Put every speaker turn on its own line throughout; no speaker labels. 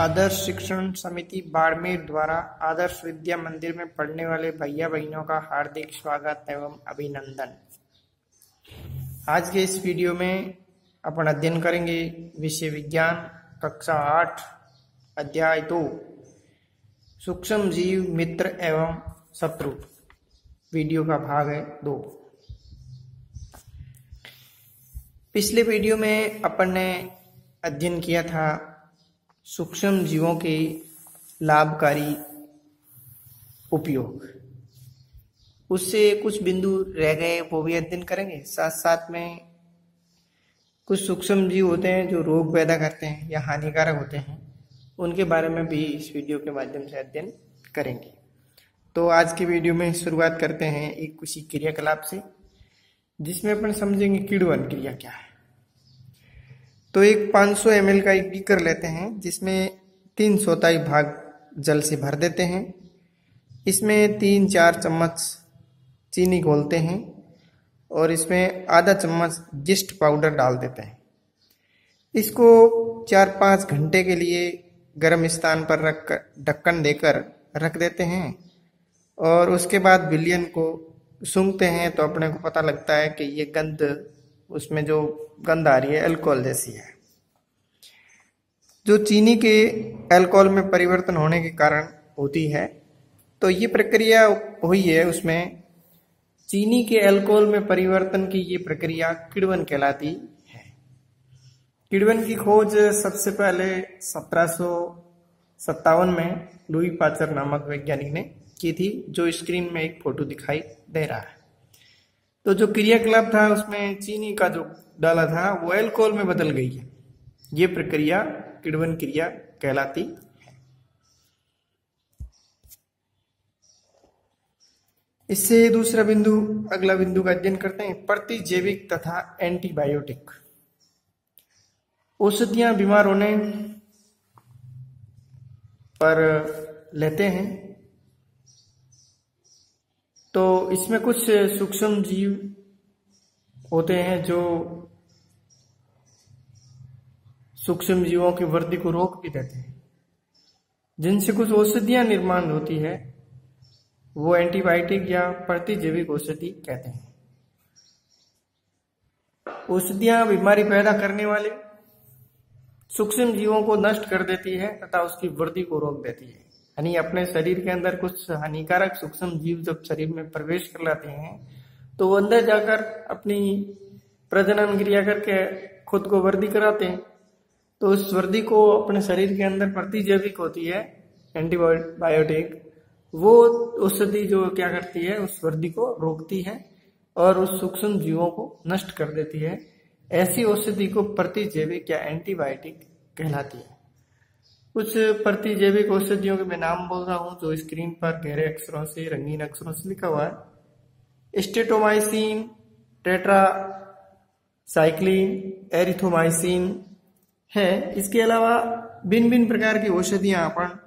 आदर्श शिक्षण समिति बाड़मेर द्वारा आदर्श विद्या मंदिर में पढ़ने वाले भैया बहनों का हार्दिक स्वागत एवं अभिनंदन। आज के इस वीडियो में अपन अध्ययन करेंगे विषय विज्ञान, कक्षा आठ, अध्याय दो, सूक्ष्म जीव, मित्र एवं शत्रु। वीडियो का भाग है दो। पिछले वीडियो में अपन ने अध्ययन किया था सूक्ष्म जीवों के लाभकारी उपयोग। उससे कुछ बिंदु रह गए वो भी अध्ययन करेंगे। साथ साथ में कुछ सूक्ष्म जीव होते हैं जो रोग पैदा करते हैं या हानिकारक होते हैं, उनके बारे में भी इस वीडियो के माध्यम से अध्ययन करेंगे। तो आज की वीडियो में शुरुआत करते हैं एक किसी क्रियाकलाप से, जिसमें अपन समझेंगे किड़वन क्रिया क्या है। तो एक 500 सौ का एक बीकर लेते हैं, जिसमें तीन सौताई भाग जल से भर देते हैं। इसमें तीन चार चम्मच चीनी घोलते हैं और इसमें आधा चम्मच जिस्ट पाउडर डाल देते हैं। इसको चार पाँच घंटे के लिए गर्म स्थान पर रख कर, ढक्कन देकर रख देते हैं और उसके बाद बिलियन को सूंघते हैं तो अपने को पता लगता है कि ये गंद उसमें जो गंध आ रही है अल्कोहल जैसी है। जो चीनी के अल्कोहल में परिवर्तन होने के कारण होती है तो ये प्रक्रिया हुई है उसमें चीनी के अल्कोहल में परिवर्तन की ये प्रक्रिया किड़वन कहलाती है। किड़वन की खोज सबसे पहले सत्रह में लुई पाचर नामक वैज्ञानिक ने की थी, जो स्क्रीन में एक फ़ोटो दिखाई दे रहा है। तो जो क्रियाकलाप था, उसमें चीनी का जो डाला था, वो एल्कोहल में बदल गई है। ये प्रक्रिया किड़वन क्रिया कहलाती है। इससे दूसरा बिंदु, अगला बिंदु का अध्ययन करते हैं। प्रतिजैविक तथा एंटीबायोटिक। औषधियाँ बीमार होने पर लेते हैं। तो इसमें कुछ सूक्ष्म जीव होते हैं जो सूक्ष्म जीवों की वृद्धि को रोक भी देते हैं। जिनसे कुछ औषधियाँ निर्माण होती है, वो एंटीबायोटिक या प्रतिजैविक औषधि कहते हैं। औषधियाँ बीमारी पैदा करने वाले सूक्ष्म जीवों को नष्ट कर देती है तथा उसकी वृद्धि को रोक देती है। यानी अपने शरीर के अंदर कुछ हानिकारक सूक्ष्म जीव जब शरीर में प्रवेश कर लाते हैं तो वो अंदर जाकर अपनी प्रजनन क्रिया करके खुद को वृद्धि कराते हैं। तो उस वृद्धि को अपने शरीर के अंदर प्रतिजैविक होती है, एंटीबायोटिक। वो औषधि जो क्या करती है, उस वृद्धि को रोकती है और उस सूक्ष्म जीवों को नष्ट कर देती है। ऐसी औषधि को प्रतिजैविक या एंटीबायोटिक कहलाती है। कुछ प्रतिजैविक औषधियों के मैं नाम बोल रहा हूँ, जो स्क्रीन पर गहरे अक्षरों से, रंगीन अक्षरों से लिखा हुआ है। स्टेटोमाइसिन टेट्रा साइक्लिन एरिथोमाइसिन है। इसके अलावा भिन्न भिन्न प्रकार की औषधियाँ अपन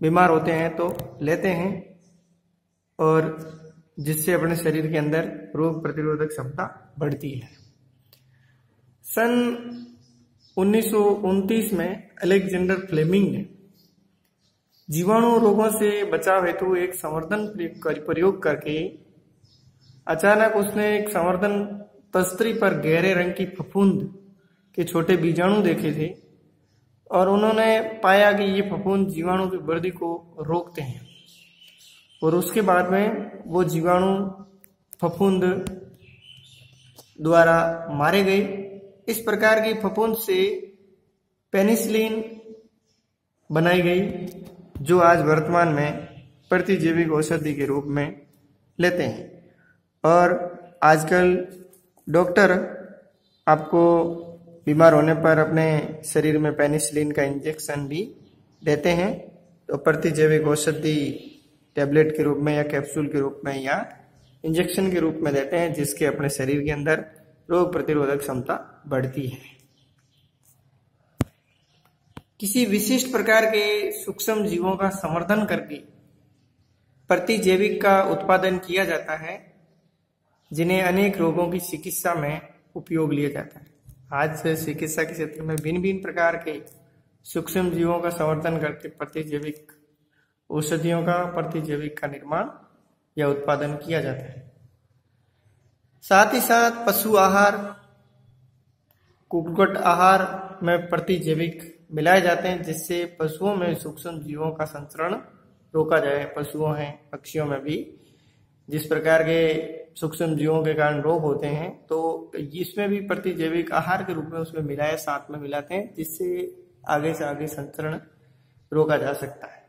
बीमार होते हैं तो लेते हैं और जिससे अपने शरीर के अंदर रोग प्रतिरोधक क्षमता बढ़ती है। सन उन्नीस सौ उनतीस में अलेक्जेंडर फ्लेमिंग ने जीवाणु रोगों से बचाव हेतु एक संवर्धन प्रयोग करके अचानक उसने एक संवर्धन तस्त्री पर गहरे रंग की फफूंद के छोटे बीजाणु देखे थे और उन्होंने पाया कि ये फफूंद जीवाणु की वृद्धि को रोकते हैं और उसके बाद में वो जीवाणु फफूंद द्वारा मारे गए इस प्रकार की फफूंद से पेनिसिलिन बनाई गई, जो आज वर्तमान में प्रतिजैविक औषधि के रूप में लेते हैं। और आजकल डॉक्टर आपको बीमार होने पर अपने शरीर में पेनिसिलिन का इंजेक्शन भी देते हैं तो प्रतिजैविक औषधि टैबलेट के रूप में या कैप्सूल के रूप में या इंजेक्शन के रूप में देते हैं, जिसके अपने शरीर के अंदर रोग प्रतिरोधक क्षमता बढ़ती है। किसी विशिष्ट प्रकार के सूक्ष्म जीवों का समर्थन करके प्रतिजैविक का उत्पादन किया जाता है, जिन्हें अनेक रोगों की चिकित्सा में उपयोग लिया जाता है। आज से चिकित्सा के क्षेत्र में भिन्न भिन्न प्रकार के सूक्ष्म जीवों का संवर्धन करके प्रतिजैविक औषधियों का प्रतिजैविक का निर्माण या उत्पादन किया जाता है। साथ ही साथ पशु आहार कुकुट आहार में प्रतिजैविक मिलाए जाते हैं, जिससे पशुओं में सूक्ष्म जीवों का संचरण रोका जाए। पशुओं हैं, पक्षियों में भी। जिस प्रकार के सूक्ष्म जीवों के कारण रोग होते हैं तो इसमें भी प्रतिजैविक आहार के रूप में उसमें मिलाए, साथ में मिलाते हैं, जिससे आगे से आगे संचरण रोका जा सकता है।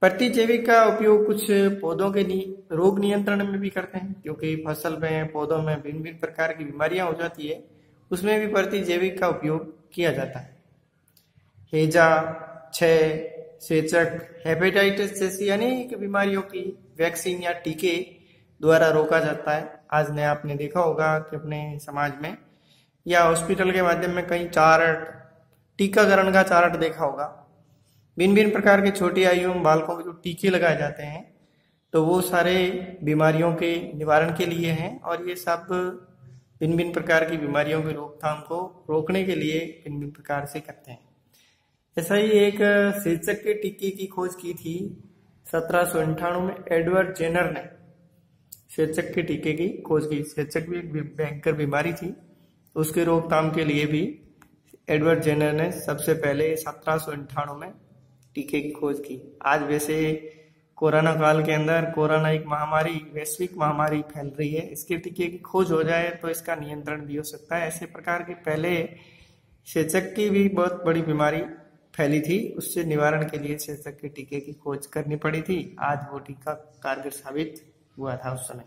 प्रतिजैविक का उपयोग कुछ पौधों के लिए रोग नियंत्रण में भी करते हैं, क्योंकि फ़सल में, पौधों में भिन्न भिन्न प्रकार की बीमारियाँ हो जाती है। उसमें भी प्रतिजैविक का उपयोग किया जाता है। हेजा क्षय, सेचक हेपेटाइटिस जैसी अनेक बीमारियों की वैक्सीन या टीके द्वारा रोका जाता है। आज ने आपने देखा होगा कि अपने समाज में या हॉस्पिटल के माध्यम में कई चार्ट, टीकाकरण का चार्ट देखा होगा। भिन्न भिन्न प्रकार के छोटी आयु बालकों के जो टीके लगाए जाते हैं तो वो सारे बीमारियों के निवारण के लिए हैं और ये सब भिन्न भिन्न प्रकार की बीमारियों की रोकथाम को रोकने के लिए भिन्न भिन्न प्रकार से करते हैं। ऐसा ही एक शीर्षक के टीके की खोज की थी सत्रह सौ में एडवर्ड जेनर ने। शीर्षक के टीके की खोज की। शीर्षक भी एक भयंकर बीमारी थी। उसके रोकथाम के लिए भी एडवर्ड जेनर ने सबसे पहले सत्रह में टीके की खोज की। आज वैसे कोरोना काल के अंदर कोरोना एक महामारी, वैश्विक महामारी फैल रही है। इसके टीके की खोज हो जाए तो इसका नियंत्रण भी हो सकता है। ऐसे प्रकार के पहले शेचक की भी बहुत बड़ी बीमारी फैली थी, उससे निवारण के लिए शेचक के टीके की खोज करनी पड़ी थी। आज वो टीका कारगर साबित हुआ था उस समय।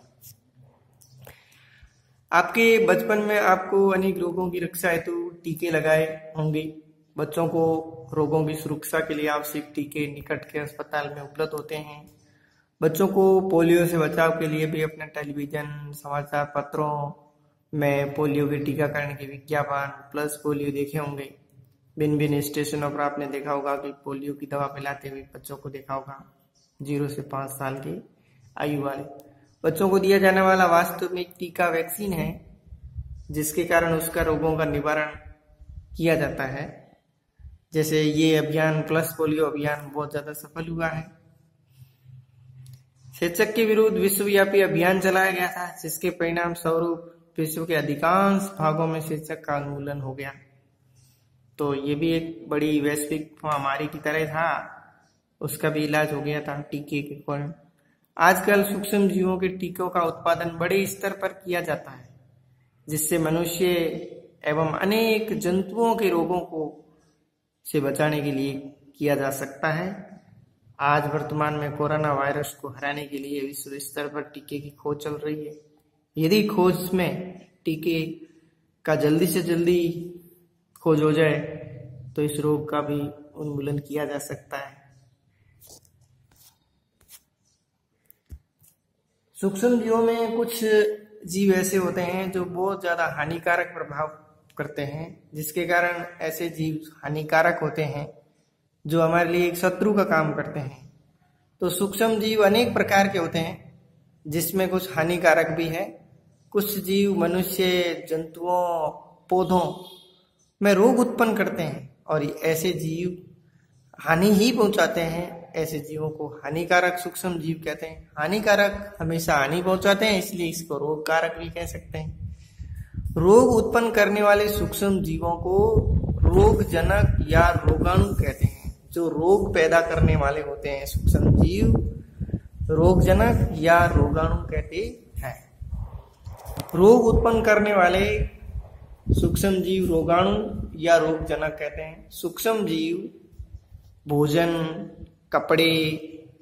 आपके बचपन में आपको अनेक रोगों की रक्षा हेतु टीके लगाए होंगे। बच्चों को रोगों की सुरक्षा के लिए आवश्यक टीके निकट के अस्पताल में उपलब्ध होते हैं। बच्चों को पोलियो से बचाव के लिए भी अपने टेलीविज़न, समाचार पत्रों में पोलियो के टीकाकरण के विज्ञापन, प्लस पोलियो देखे होंगे। भिन्न भिन्न स्टेशनों पर आपने देखा होगा कि पोलियो की दवा पिलाते हुए बच्चों को देखा होगा, ज़ीरो से पाँच साल के आयु वाले। बच्चों को दिया जाने वाला वास्तव वास्तविक टीका वैक्सीन है, जिसके कारण उसका रोगों का निवारण किया जाता है। जैसे ये अभियान, प्लस पोलियो अभियान बहुत ज़्यादा सफल हुआ है। शिक्षक के विरुद्ध विश्वव्यापी अभियान चलाया गया था, जिसके परिणाम स्वरूप विश्व के अधिकांश भागों में शिक्षक का उन्मूलन हो गया। तो ये भी एक बड़ी वैश्विक महामारी की तरह था। उसका भी इलाज हो गया था टीके के कारण। आजकल सूक्ष्म जीवों के टीकों का उत्पादन बड़े स्तर पर किया जाता है, जिससे मनुष्य एवं अनेक जंतुओं के रोगों को से बचाने के लिए किया जा सकता है। आज वर्तमान में कोरोना वायरस को हराने के लिए विश्व स्तर पर टीके की खोज चल रही है। यदि खोज में टीके का जल्दी से जल्दी खोज हो जाए तो इस रोग का भी उन्मूलन किया जा सकता है। सूक्ष्म जीवों में कुछ जीव ऐसे होते हैं जो बहुत ज़्यादा हानिकारक प्रभाव करते हैं, जिसके कारण ऐसे जीव हानिकारक होते हैं, जो हमारे लिए एक शत्रु का काम करते हैं। तो सूक्ष्म जीव अनेक प्रकार के होते हैं, जिसमें कुछ हानिकारक भी है। कुछ जीव मनुष्य, जंतुओं, पौधों में रोग उत्पन्न करते हैं और ऐसे जीव हानि ही पहुंचाते हैं, ऐसे जीवों को हानिकारक सूक्ष्म जीव कहते हैं। हानिकारक हमेशा हानि पहुंचाते हैं, इसलिए इसको रोग कारक भी कह सकते हैं। रोग उत्पन्न करने वाले सूक्ष्म जीवों को रोगजनक या रोगाणु कहते हैं। जो रोग पैदा करने वाले होते हैं, सूक्ष्म जीव रोगजनक या रोगाणु कहते हैं। रोग उत्पन्न करने वाले सूक्ष्म जीव रोगाणु या रोगजनक कहते हैं। सूक्ष्म जीव भोजन, कपड़े,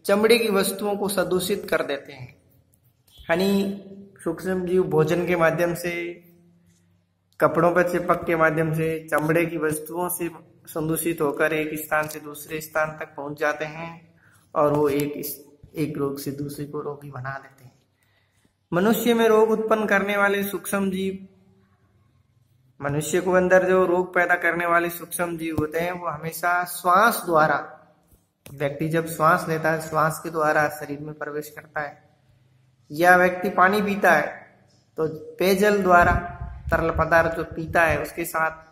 चमड़े की वस्तुओं को सदूषित कर देते हैं। यानी सूक्ष्म जीव भोजन के माध्यम से, कपड़ों पर चिपक के माध्यम से, चमड़े की वस्तुओं से संदूषित होकर एक स्थान से दूसरे स्थान तक पहुँच जाते हैं और वो एक एक रोग से दूसरे को रोगी बना देते हैं। मनुष्य में रोग उत्पन्न करने वाले सूक्ष्म जीव मनुष्य को अंदर जो रोग पैदा करने वाले सूक्ष्म जीव होते हैं, वो हमेशा श्वास द्वारा, व्यक्ति जब श्वास लेता है, श्वास के द्वारा शरीर में प्रवेश करता है। या व्यक्ति पानी पीता है तो पेयजल द्वारा, तरल पदार्थ जो पीता है, उसके साथ,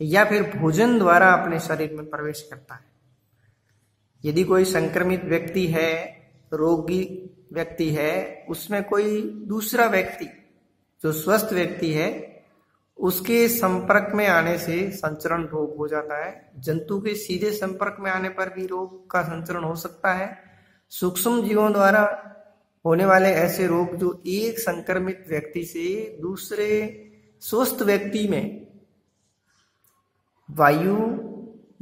या फिर भोजन द्वारा अपने शरीर में प्रवेश करता है। यदि कोई संक्रमित व्यक्ति है, रोगी व्यक्ति है, उसमें कोई दूसरा व्यक्ति, जो स्वस्थ व्यक्ति है उसके संपर्क में आने से संचरण रोग हो जाता है। जंतु के सीधे संपर्क में आने पर भी रोग का संचरण हो सकता है। सूक्ष्म जीवों द्वारा होने वाले ऐसे रोग जो एक संक्रमित व्यक्ति से दूसरे स्वस्थ व्यक्ति में वायु,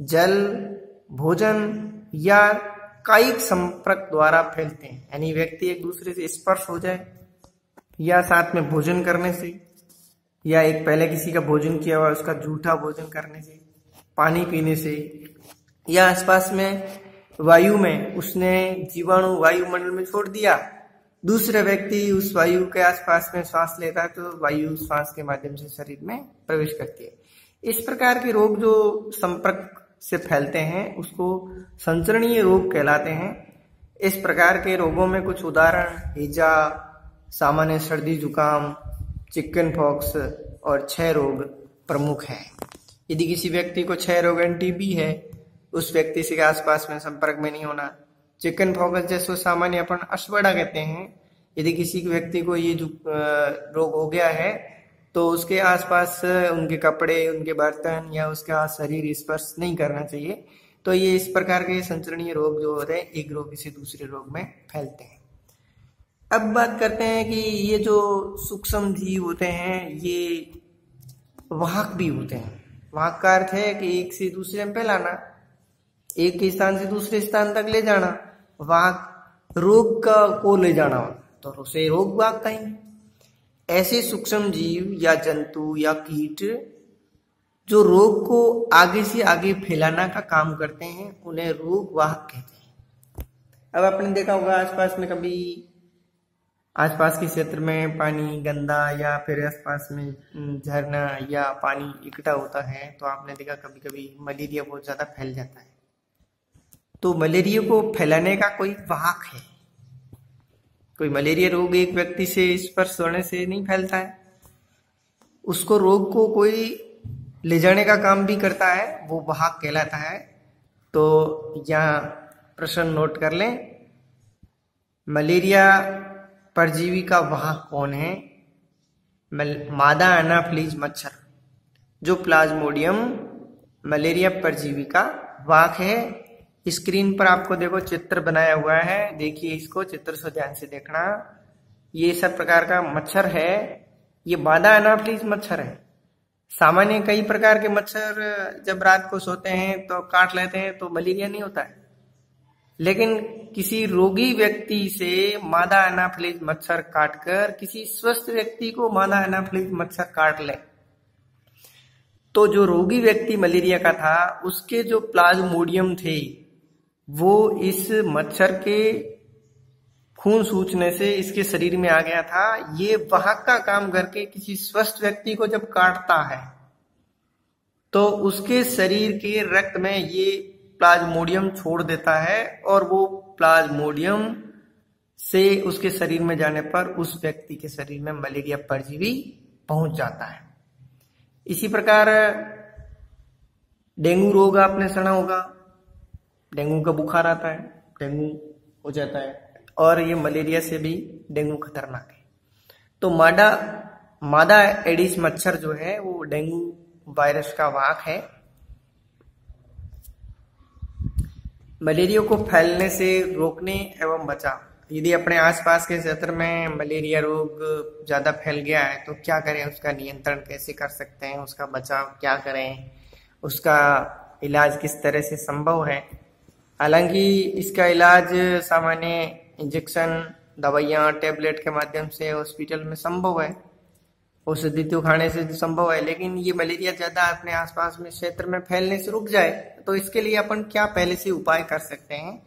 जल, भोजन या कायिक संपर्क द्वारा फैलते हैं। यानी व्यक्ति एक दूसरे से स्पर्श हो जाए या साथ में भोजन करने से। या एक पहले किसी का भोजन किया हुआ, उसका जूठा भोजन करने से, पानी पीने से, या आसपास में वायु में उसने जीवाणु वायुमंडल में छोड़ दिया। दूसरा व्यक्ति उस वायु के आसपास में श्वास लेता है तो वायु श्वास के माध्यम से शरीर में प्रवेश करती है। इस प्रकार के रोग जो संपर्क से फैलते हैं, उसको संचरणीय रोग कहलाते हैं। इस प्रकार के रोगों में कुछ उदाहरण, हिजा, सामान्य सर्दी, जुकाम चिकन पॉक्स और क्षय रोग प्रमुख है। यदि किसी व्यक्ति को क्षय रोग एंड टीबी है, उस व्यक्ति से आसपास में संपर्क में नहीं होना। चिकन पॉक्स जैसे सामान्य अपन अश्वड़ा कहते हैं। यदि किसी व्यक्ति को ये रोग हो गया है तो उसके आसपास उनके कपड़े, उनके बर्तन या उसका शरीर स्पर्श नहीं करना चाहिए। तो ये इस प्रकार के संचरणीय रोग जो होते हैं, एक रोग से दूसरे रोग में फैलते हैं। अब बात करते हैं कि ये जो सूक्ष्म जीव होते हैं, ये वाहक भी होते हैं। वाहक का अर्थ है कि एक से दूसरे में फैलाना, एक स्थान से दूसरे स्थान तक ले जाना, वाहक रोग का को ले जाना। तो उसे रोग वाहक कहेंगे ऐसे सूक्ष्म जीव या जंतु या कीट जो रोग को आगे से आगे फैलाना का काम करते हैं, उन्हें रोग वाहक कहते हैं। अब आपने देखा होगा आसपास में कभी आसपास के क्षेत्र में पानी गंदा या फिर आसपास में झरना या पानी इकट्ठा होता है तो आपने देखा कभी कभी मलेरिया बहुत ज़्यादा फैल जाता है। तो मलेरिया को फैलाने का कोई वाहक है? कोई मलेरिया रोग एक व्यक्ति से स्पर्श होने से नहीं फैलता है? उसको रोग को कोई ले जाने का काम भी करता है, वो वाहक कहलाता है। तो यहाँ प्रश्न नोट कर लें। मलेरिया परजीवी का वाहक कौन है? मादा एनाफ्लीज मच्छर, जो प्लाज्मोडियम मलेरिया परजीवी का वाहक है। स्क्रीन पर आपको देखो चित्र बनाया हुआ है। देखिए इसको चित्र से ध्यान से देखना। ये सब प्रकार का मच्छर है। ये मादा एनाफ्लीज मच्छर है। सामान्य कई प्रकार के मच्छर जब रात को सोते हैं तो काट लेते हैं तो मलेरिया नहीं होता है। लेकिन किसी रोगी व्यक्ति से मादा एनाफ्लिज मच्छर काटकर किसी स्वस्थ व्यक्ति को मादा एनाफ्लिज मच्छर काट ले। तो जो रोगी व्यक्ति मलेरिया का था, उसके जो प्लाज्मोडियम थे, वो इस मच्छर के खून सूचने से इसके शरीर में आ गया था। ये वाहक का काम करके किसी स्वस्थ व्यक्ति को जब काटता है तो उसके शरीर के रक्त में ये प्लाज्मोडियम छोड़ देता है और वो प्लाज्मोडियम से उसके शरीर में जाने पर उस व्यक्ति के शरीर में मलेरिया परजीवी पहुँच जाता है। इसी प्रकार, डेंगू रोग आपने सुना होगा। डेंगू का बुखार आता है, डेंगू हो जाता है और ये मलेरिया से भी डेंगू खतरनाक है। तो मादा मादा एडिस मच्छर जो है, वो डेंगू वायरस का वाहक है। मलेरिया को फैलने से रोकने एवं बचाव। यदि अपने आसपास के क्षेत्र में मलेरिया रोग ज़्यादा फैल गया है तो क्या करें? उसका नियंत्रण कैसे कर सकते हैं? उसका बचाव क्या करें? उसका इलाज किस तरह से संभव है? हालाँकि इसका इलाज सामान्य इंजेक्शन, दवाइयाँ, टेबलेट के माध्यम से हॉस्पिटल में संभव है। औषधि तो खाने से संभव है, लेकिन ये मलेरिया ज़्यादा अपने आसपास में क्षेत्र में फैलने से रुक जाए तो इसके लिए अपन क्या पहले से उपाय कर सकते हैं?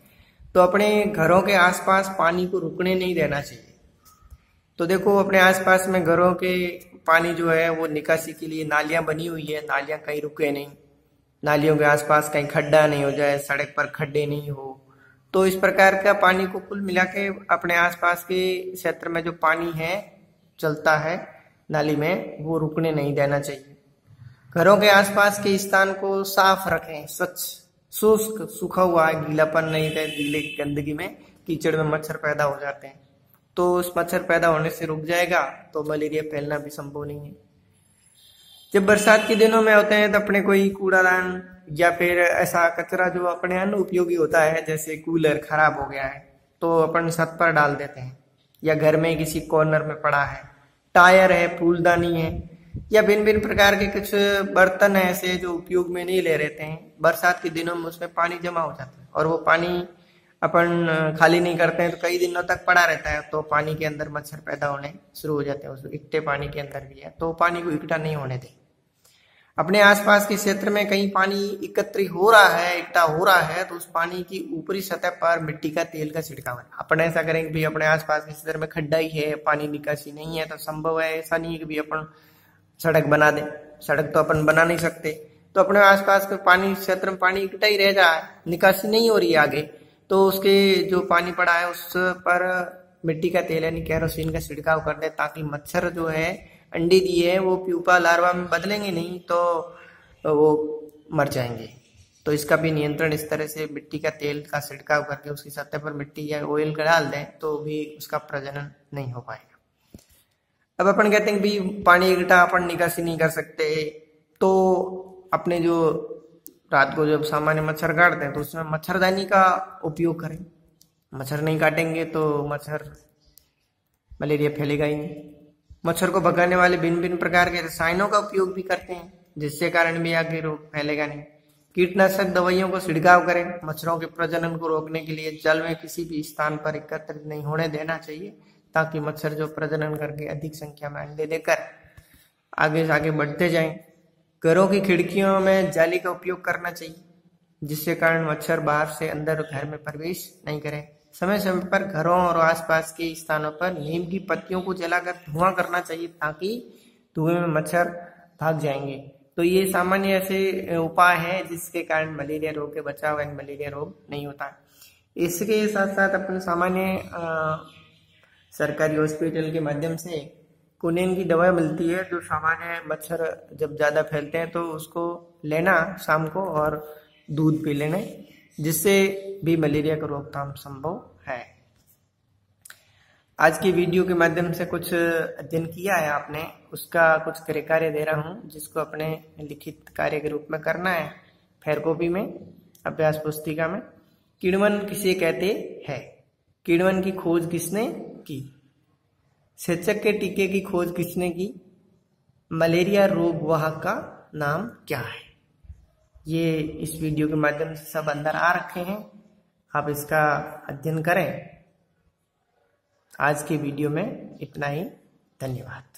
तो अपने घरों के आसपास पानी को रुकने नहीं देना चाहिए। तो देखो, अपने आसपास में घरों के पानी जो है, वो निकासी के लिए नालियाँ बनी हुई है, नालियाँ कहीं रुके नहीं। नालियों के आसपास कहीं खड्डा नहीं हो जाए, सड़क पर खड्डे नहीं हो। तो इस प्रकार का पानी को कुल मिला के अपने आसपास के क्षेत्र में जो पानी है, चलता है नाली में, वो रुकने नहीं देना चाहिए। घरों के आसपास के स्थान को साफ़ रखें, स्वच्छ, शुष्क, सूखा हुआ, गीलापन नहीं रहे, गीले गंदगी में कीचड़ में मच्छर पैदा हो जाते हैं। तो उस मच्छर पैदा होने से रुक जाएगा तो मलेरिया फैलना भी संभव नहीं है। जब बरसात के दिनों में होते हैं तो अपने कोई कूड़ादान या फिर ऐसा कचरा जो अपने अन्न उपयोगी होता है, जैसे कूलर खराब हो गया है तो अपन छत पर डाल देते हैं, या घर में किसी कॉर्नर में पड़ा है। टायर है, फूलदानी है, या भिन्न भिन्न प्रकार के कुछ बर्तन ऐसे जो उपयोग में नहीं ले रहते हैं। बरसात के दिनों में उसमें पानी जमा हो जाता है और वो पानी अपन खाली नहीं करते हैं तो कई दिनों तक पड़ा रहता है तो पानी के अंदर मच्छर पैदा होने शुरू हो जाते हैं, उस इकट्ठे पानी के अंदर भी है तो पानी को इकट्ठा नहीं होने दें। अपने आसपास के क्षेत्र में कहीं पानी एकत्रित हो रहा है, इकट्ठा हो रहा है तो उस पानी की ऊपरी सतह पर मिट्टी का तेल का छिड़काव है। अपन ऐसा करेंगे भी अपने आसपास के क्षेत्र में खड्डा ही है, पानी निकासी नहीं है तो संभव है ऐसा नहीं है कि भी अपन सड़क बना दे। सड़क तो अपन बना नहीं सकते। तो अपने आसपास के पानी क्षेत्र में पानी इकट्ठा ही रह जाए निकासी नहीं हो रही है आगे। तो उसके जो पानी पड़ा है, उस पर मिट्टी का तेल यानी कैरोसिन का छिड़काव कर दे, ताकि मच्छर जो है अंडे दिए हैं, वो प्यूपा लार्वा में बदलेंगे नहीं तो वो मर जाएँगे। तो इसका भी नियंत्रण इस तरह से मिट्टी का तेल का छिड़काव करके उसकी सतह पर मिट्टी या ऑयल का डाल दें तो भी उसका प्रजनन नहीं हो पाएगा। अब अपन कहते हैं भी पानी इकट्ठा अपन निकासी नहीं कर सकते। तो अपने जो रात को जब सामान्य मच्छर काटते हैं तो उसमें मच्छरदानी का उपयोग करें। मच्छर नहीं काटेंगे तो मच्छर मलेरिया फैलेगा ही नहीं। मच्छर को भगाने वाले भिन्न भिन्न प्रकार के रसायनों का उपयोग भी करते हैं जिससे कारण भी आगे रोग फैलेगा नहीं। कीटनाशक दवाइयों को छिड़काव करें। मच्छरों के प्रजनन को रोकने के लिए जल में किसी भी स्थान पर एकत्रित नहीं होने देना चाहिए, ताकि मच्छर जो प्रजनन करके अधिक संख्या में अंडे देकर आगे आगे बढ़ते जाएँ। घरों की खिड़कियों में जाली का उपयोग करना चाहिए जिससे कारण मच्छर बाहर से अंदर घर में प्रवेश नहीं करें। समय समय पर घरों और आसपास के स्थानों पर नीम की पत्तियों को जलाकर धुआँ करना चाहिए ताकि धुएँ में मच्छर भाग जाएँगे। तो ये सामान्य ऐसे उपाय है जिसके कारण मलेरिया रोग के बचाव एंड मलेरिया रोग नहीं होता। इसके साथ साथ अपने सामान्य सरकारी हॉस्पिटल के माध्यम से कुनिन की दवा मिलती है जो सामान्य मच्छर जब ज़्यादा फैलते हैं तो उसको लेना शाम को और दूध पी लेना, जिससे भी मलेरिया का रोकथाम संभव है। आज की वीडियो के माध्यम से कुछ अध्ययन किया है आपने। उसका कुछ कार्य कार्य दे रहा हूँ, जिसको अपने लिखित कार्य के रूप में करना है। फेरकॉपी में, अभ्यास पुस्तिका में। किणवन किसे कहते हैं? किणवन की खोज किसने की? सेचक के टीके की खोज किसने की? मलेरिया रोग वाहक का नाम क्या है? ये इस वीडियो के माध्यम से सब अंदर आ रखे हैं। आप इसका अध्ययन करें। आज के वीडियो में इतना ही। धन्यवाद।